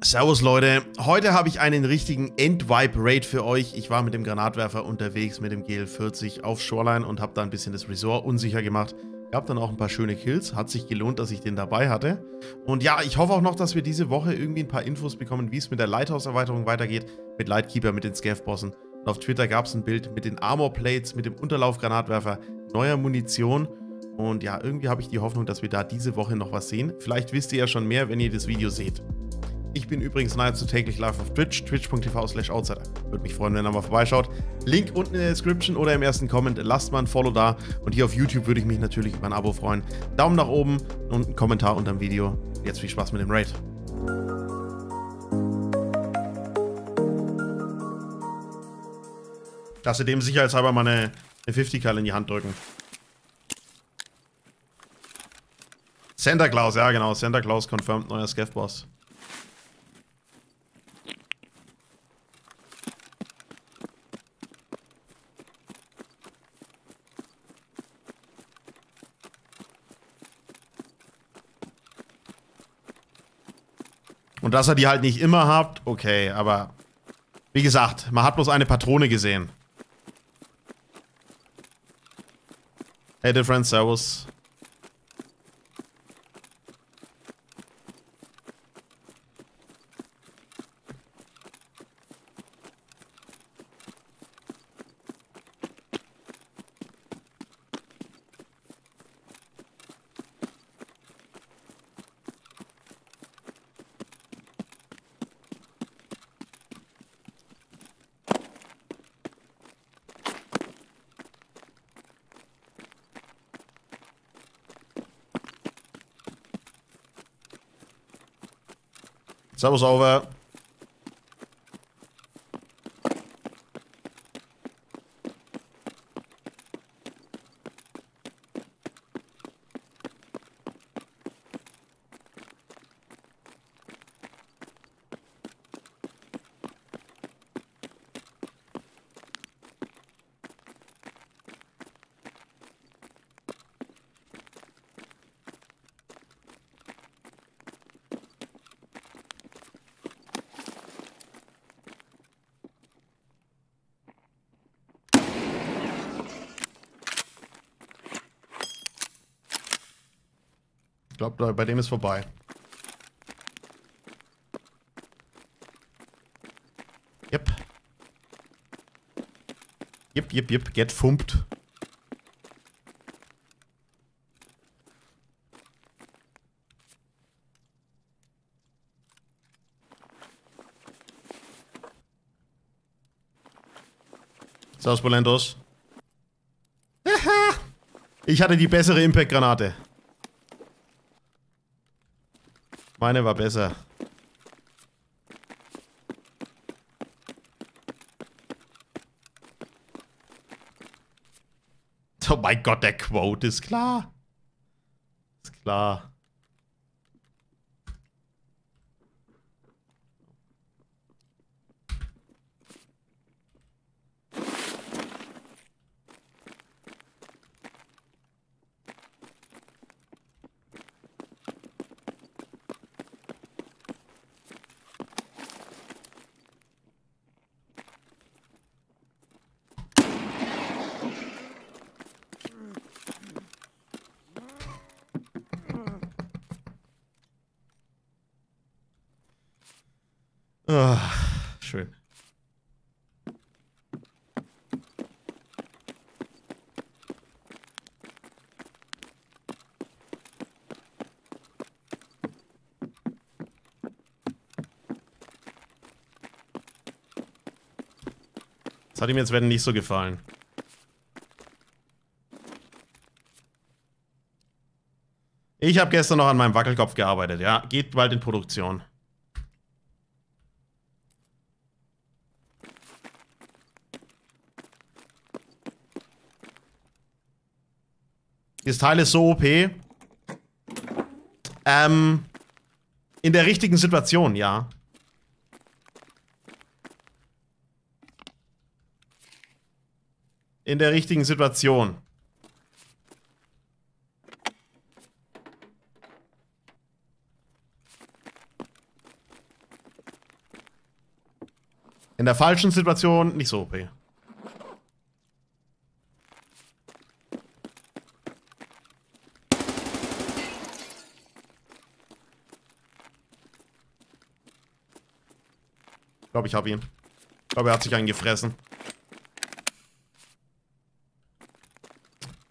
Servus Leute, heute habe ich einen richtigen End-Vibe-Raid für euch. Ich war mit dem Granatwerfer unterwegs mit dem GL40 auf Shoreline und habe da ein bisschen das Resort unsicher gemacht. Gab dann auch ein paar schöne Kills, hat sich gelohnt, dass ich den dabei hatte. Und ja, ich hoffe auch noch, dass wir diese Woche irgendwie ein paar Infos bekommen, wie es mit der Lighthouse-Erweiterung weitergeht, mit Lightkeeper, mit den Scav-Bossen. Auf Twitter gab es ein Bild mit den Armor-Plates, mit dem Unterlauf-Granatwerfer, neuer Munition. Und ja, irgendwie habe ich die Hoffnung, dass wir da diese Woche noch was sehen. Vielleicht wisst ihr ja schon mehr, wenn ihr das Video seht. Ich bin übrigens nahezu täglich live auf Twitch, twitch.tv slash outsider. Würde mich freuen, wenn ihr mal vorbeischaut. Link unten in der Description oder im ersten Comment. Lasst mal ein Follow da. Und hier auf YouTube würde ich mich natürlich über ein Abo freuen. Daumen nach oben und einen Kommentar unter dem Video. Jetzt viel Spaß mit dem Raid. Lasse dem sicherheitshalber mal eine, eine 50-Kall in die Hand drücken. Santa Claus, ja genau. Santa Claus confirmed neuer Scav-Boss. Dass ihr die halt nicht immer habt, okay, aber wie gesagt, man hat bloß eine Patrone gesehen. Hey, Different, Servus. Servus, over. Ich glaube, bei dem ist vorbei. Yep. Yep, yep, yep. Get fumpt. Servus, Bolentos. Ich hatte die bessere Impact-Granate. Meine war besser. Oh mein Gott, der Quote ist klar. Ist klar. Oh, schön. Das hat ihm jetzt werden nicht so gefallen. Ich habe gestern noch an meinem Wackelkopf gearbeitet, ja. Geht bald in Produktion. Das Teil ist so OP. Ähm, in der richtigen Situation, ja. In der richtigen Situation. In der falschen Situation nicht so OP. Ich glaube, ich habe ihn. Ich glaube, er hat sich einen gefressen.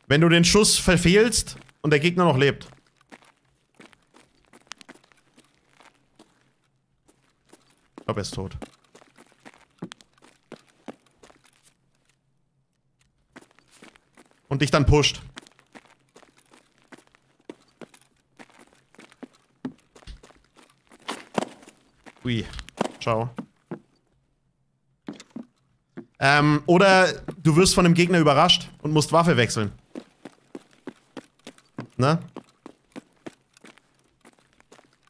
Wenn du den Schuss verfehlst und der Gegner noch lebt. Ich glaube, er ist tot. Und dich dann pusht. Ui. Ciao. Ähm, oder du wirst von dem Gegner überrascht und musst Waffe wechseln. Ne?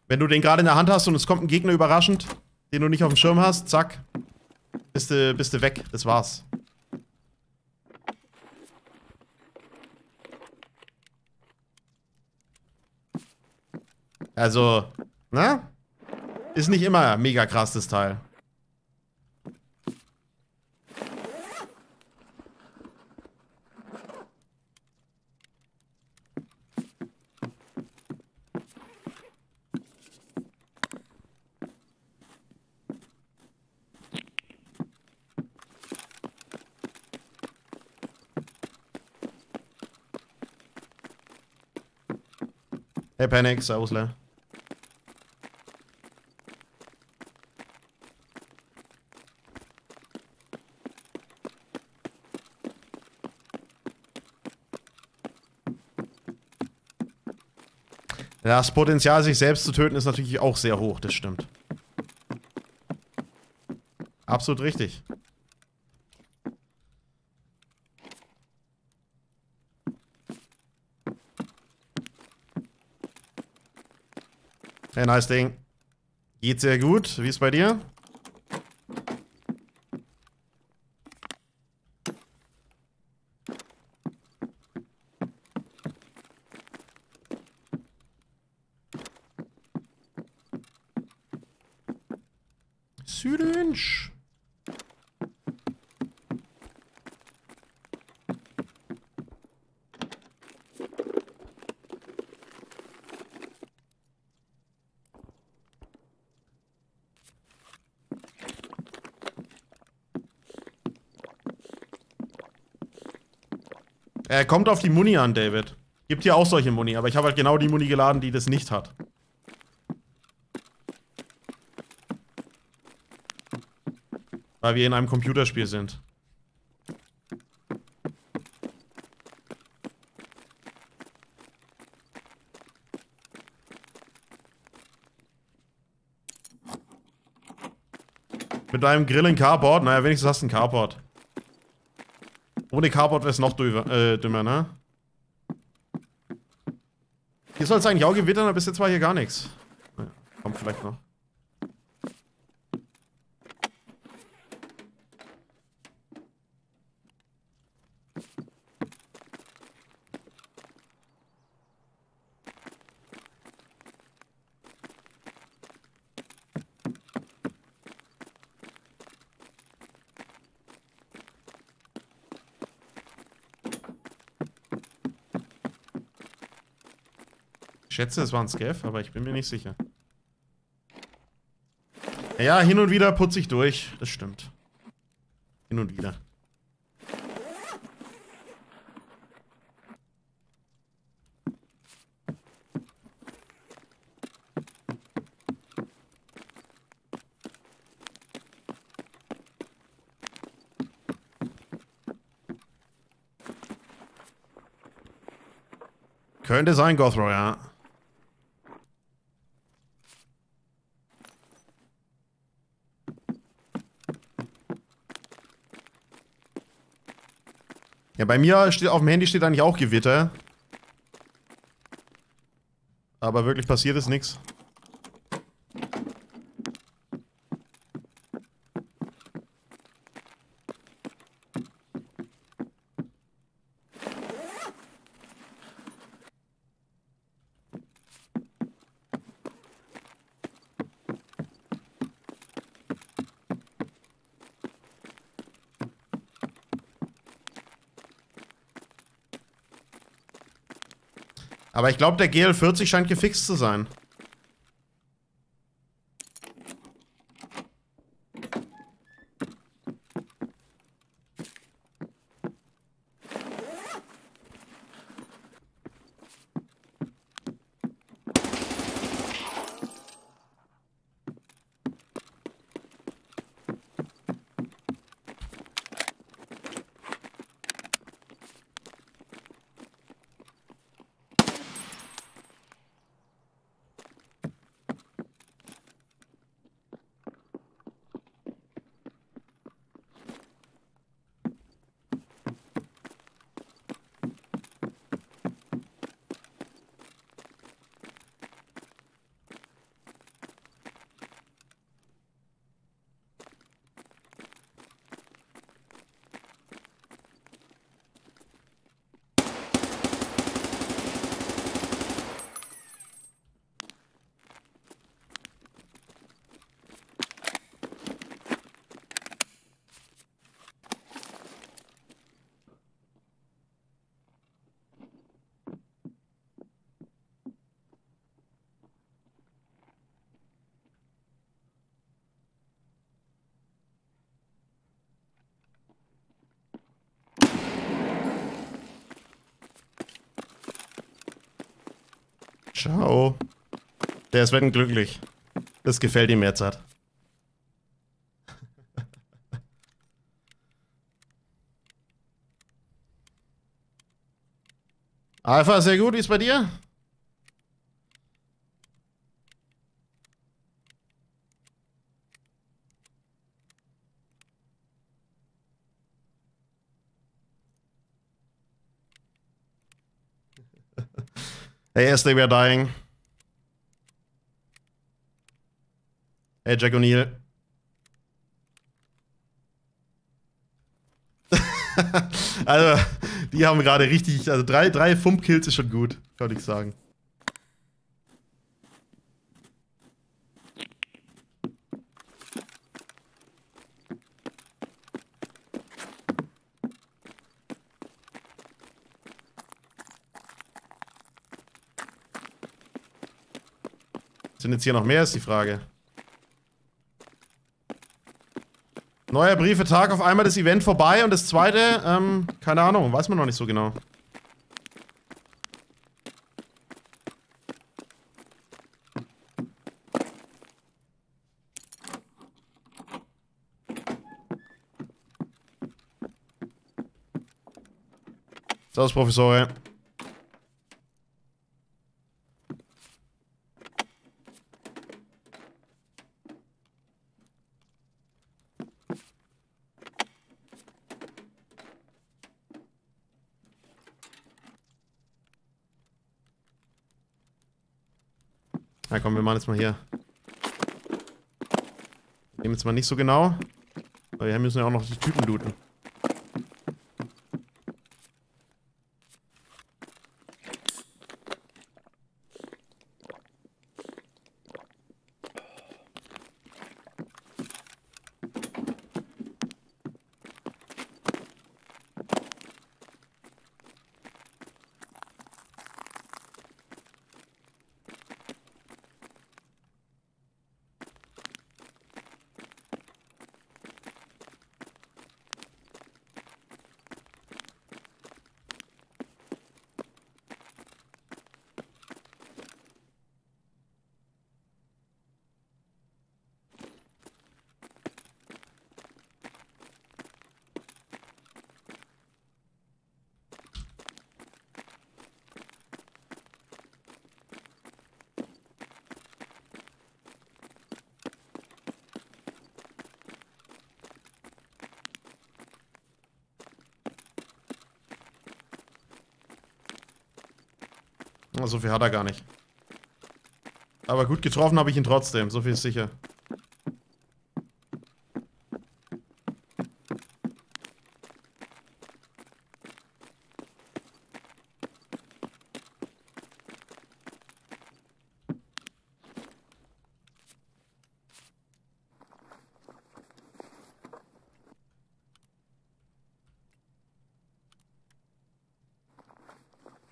Wenn du den gerade in der Hand hast und es kommt ein Gegner überraschend, den du nicht auf dem Schirm hast, zack, bist du, bist du weg. Das war's. Also, ne? Ist nicht immer mega krass, das Teil. Hey Panic, servus Le. Das Potenzial, sich selbst zu töten, ist natürlich auch sehr hoch, das stimmt. Absolut richtig. Hey, nice Ding. Geht sehr gut. Wie ist bei dir? Äh, kommt auf die Muni an, David. Gibt hier auch solche Muni, aber ich habe halt genau die Muni geladen, die das nicht hat. Weil wir in einem Computerspiel sind. Mit deinem Grill in Carport? Naja, wenigstens hast du ein Carport. Ohne Carport wäre es noch dümmer, äh, dümmer, ne? Hier soll es eigentlich auch gewittern, aber bis jetzt war hier gar nichts. Kommt vielleicht noch. Schätze, es war ein Scav, aber ich bin mir nicht sicher. Ja, hin und wieder putze ich durch. Das stimmt. Hin und wieder. Könnte sein, Gothro, ja. Ja, bei mir steht auf dem Handy steht eigentlich auch Gewitter. Aber wirklich passiert ist nichts. Aber ich glaube, der GL40 scheint gefixt zu sein. Ciao. Der ist wenn glücklich. Das gefällt ihm jetzt hat. Alpha, sehr gut. Wie ist bei dir? Hey, Esther, we are dying. Hey, Jack O'Neill. also, die haben gerade richtig, also drei, drei Fump-Kills ist schon gut, kann ich sagen. Sind jetzt hier noch mehr, ist die Frage. Neuer Briefetag, auf einmal das Event vorbei und das zweite, ähm, keine Ahnung, weiß man noch nicht so genau. Servus, Professor. Na komm, wir machen jetzt mal hier. Nehmen jetzt mal nicht so genau. Aber wir müssen ja auch noch die Typen looten. So viel hat er gar nicht. Aber gut getroffen habe ich ihn trotzdem, so viel ist sicher.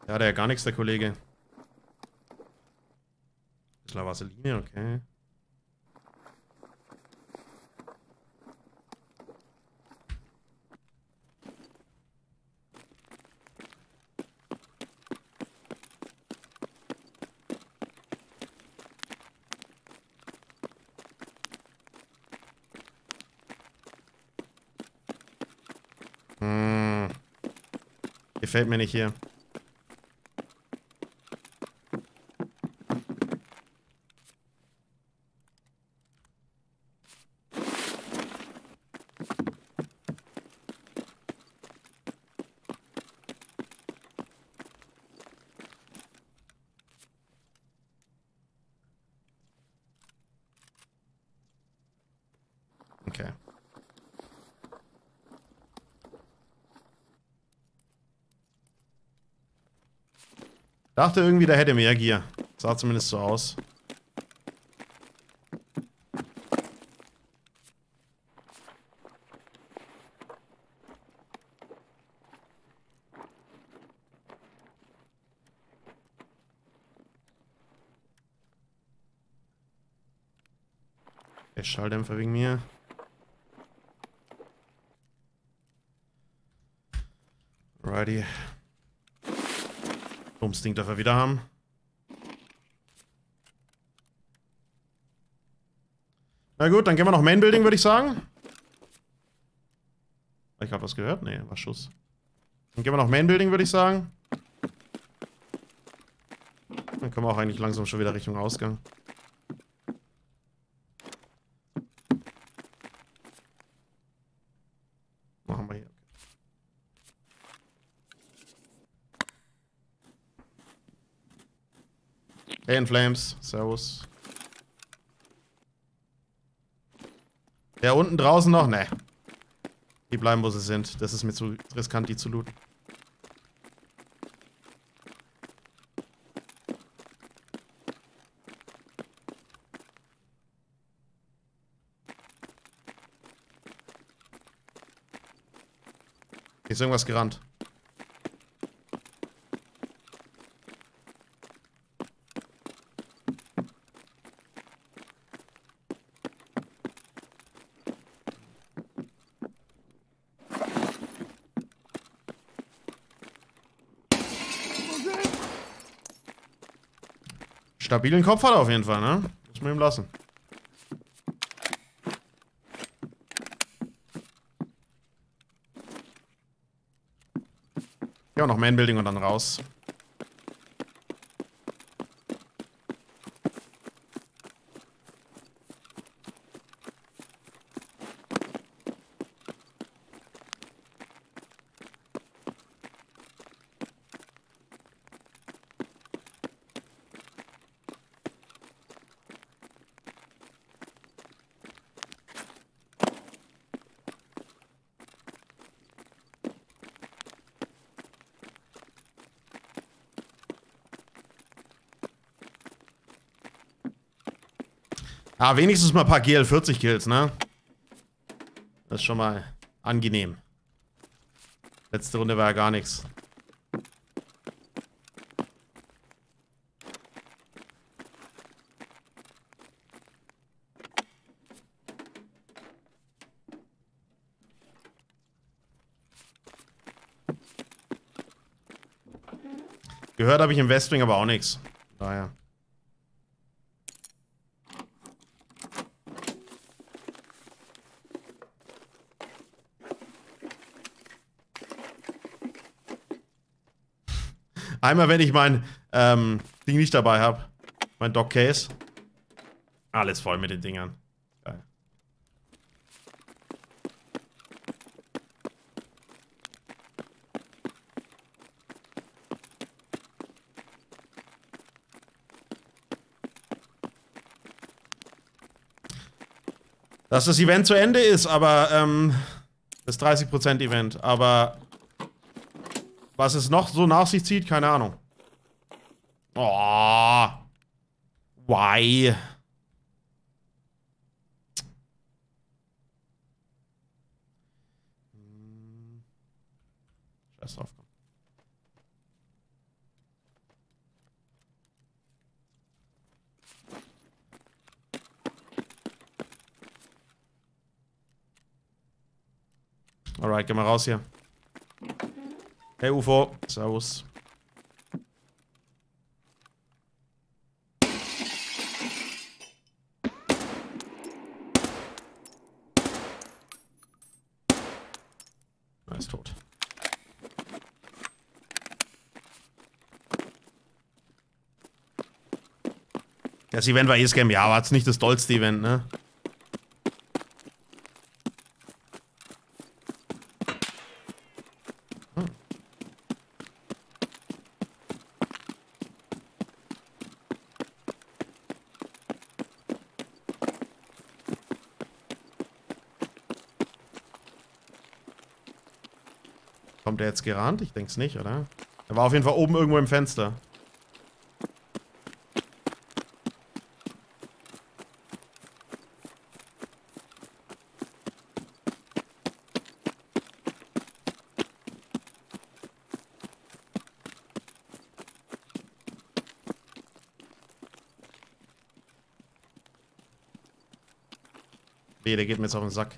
Ja, der hat ja gar nichts, der Kollege. Vaseline, okay. Hm. Gefällt mir nicht hier. Okay. Dachte irgendwie, der hätte mehr Gier. Sah zumindest so aus. Der Schalldämpfer wegen mir. Righty. Dummes Ding darf er wieder haben. Na gut, dann gehen wir noch Main Building, würde ich sagen. Ich gerade was gehört? Nee, war Schuss. Dann gehen wir noch Main Building, würde ich sagen. Dann kommen wir auch eigentlich langsam schon wieder Richtung Ausgang. Machen wir hier. Hey in Flames, Servus. Der unten draußen noch? Ne. Die bleiben, wo sie sind. Das ist mir zu riskant, die zu looten. Hier ist irgendwas gerannt. Stabilen Kopf hat er auf jeden Fall, ne? Muss man ihm lassen. Ja, noch Main-Building und dann raus. Ah, wenigstens mal ein paar GL40-Kills, ne? Das ist schon mal angenehm. Letzte Runde war ja gar nichts. Gehört habe ich im Westwing aber auch nichts. Daher. Einmal, wenn ich mein ähm, Ding nicht dabei habe. Mein Dock-Case. Alles voll mit den Dingern. Geil. Dass das Event zu Ende ist, aber ähm, das 30% Event, aber was es noch so nach sich zieht, keine Ahnung. Oh. Why? Hm. Scheiß drauf. Alright, geh mal raus hier. Hey UFO, servus. Er ist tot. Das Event war eh Scam, ja, war jetzt nicht das dollste Event, ne? Kommt er jetzt gerannt? Ich denke es nicht, oder? Er war auf jeden Fall oben irgendwo im Fenster. Der geht mir jetzt auf den Sack.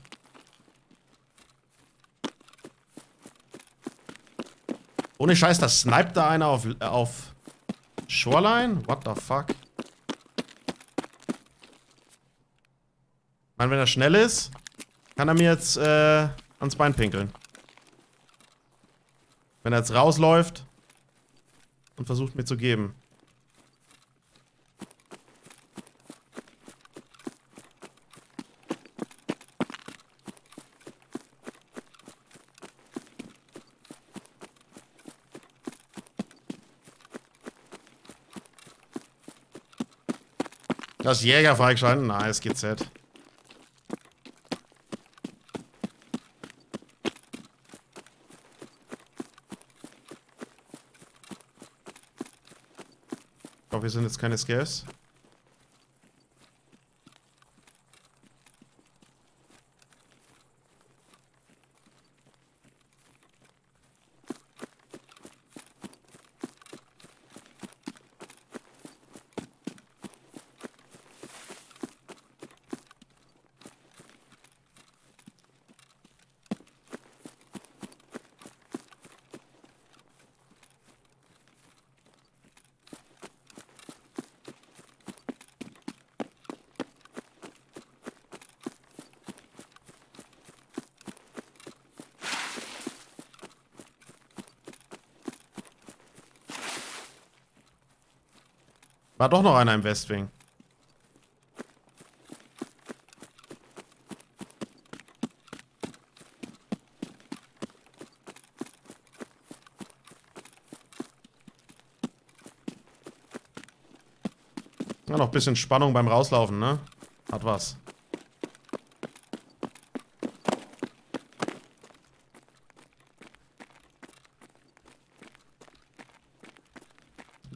Ohne Scheiß, da sniped da einer auf, auf Shoreline? What the fuck? Ich meine, wenn er schnell ist, kann er mir jetzt äh, ans Bein pinkeln. Wenn er jetzt rausläuft und versucht mir zu geben. Das Jäger freigeschalten? Nice, GZ. Ich hoffe, wir sind jetzt keine Scares. War doch noch einer im Westwing. Ja, noch ein bisschen Spannung beim Rauslaufen, ne? Hat was.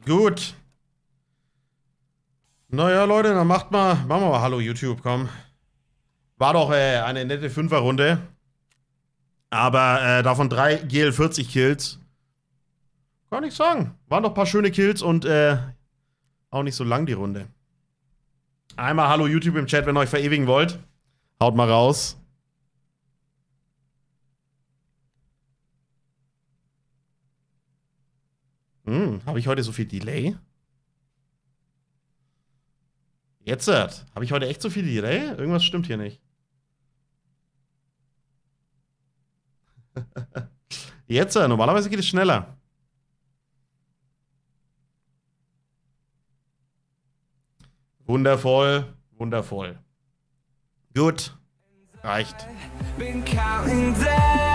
Gut. Naja, Leute, dann macht mal, machen wir mal Hallo YouTube, komm. War doch äh, eine nette Fünferrunde. Aber äh, davon drei GL40 Kills. Kann ich sagen. Waren doch ein paar schöne Kills und äh, auch nicht so lang die Runde. Einmal Hallo YouTube im Chat, wenn ihr euch verewigen wollt. Haut mal raus. Hm, habe ich heute so viel Delay? Jetzt habe ich heute echt so viel Delay? Irgendwas stimmt hier nicht. Jetzt, normalerweise geht es schneller. Wundervoll, wundervoll. Gut, reicht. Been counting down.